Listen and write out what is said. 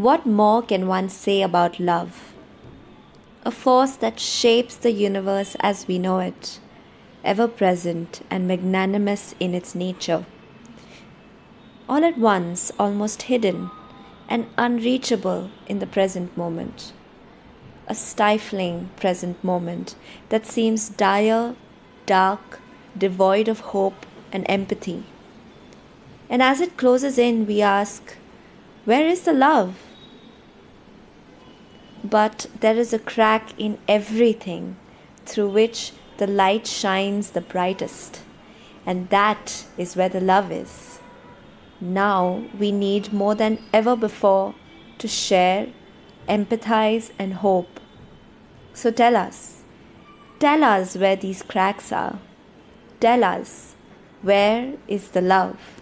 What more can one say about love? A force that shapes the universe as we know it, ever present and magnanimous in its nature. All at once, almost hidden and unreachable in the present moment. A stifling present moment that seems dire, dark, devoid of hope and empathy. And as it closes in, we ask, Where is the love? But there is a crack in everything through which the light shines the brightest. And that is where the love is. Now we need more than ever before to share, empathize, and hope. So tell us, tell us where these cracks are. Tell us, where is the love?